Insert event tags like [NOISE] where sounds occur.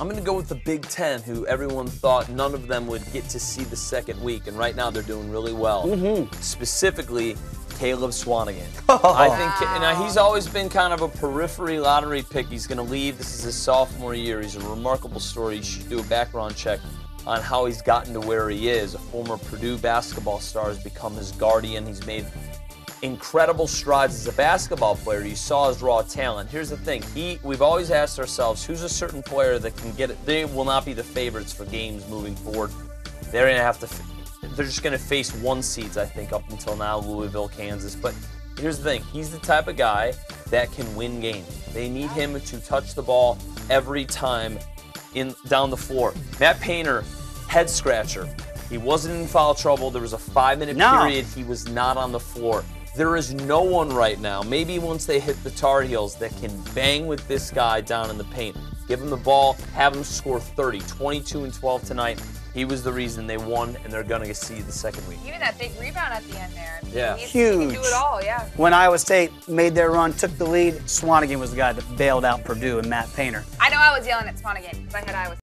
I'm going to go with the Big Ten, who everyone thought none of them would get to see the second week, and right now they're doing really well. Mm-hmm. Specifically, Caleb Swanigan. [LAUGHS] I think now he's always been kind of a periphery lottery pick. He's going to leave. This is his sophomore year. He's a remarkable story. You should do a background check on how he's gotten to where he is. A former Purdue basketball star has become his guardian. He's made incredible strides as a basketball player. You saw his raw talent. Here's the thing: he, we've always asked ourselves, who's a certain player that can get it? They will not be the favorites for games moving forward. They're gonna have to. They're just gonna face one seeds, I think, up until now, Louisville, Kansas. But here's the thing: he's the type of guy that can win games. They need him to touch the ball every time in down the floor. Matt Painter, head scratcher. He wasn't in foul trouble. There was a five minute No. period. He was not on the floor. There is no one right now, maybe once they hit the Tar Heels, that can bang with this guy down in the paint. Give him the ball, have him score 30, 22 and 12 tonight. He was the reason they won, and they're going to see the second week. Even that big rebound at the end there. I mean, Yeah. he's, He can Huge. do it all, yeah. When Iowa State made their run, took the lead, Swanigan was the guy that bailed out Purdue and Matt Painter. I know I was yelling at Swanigan because I had Iowa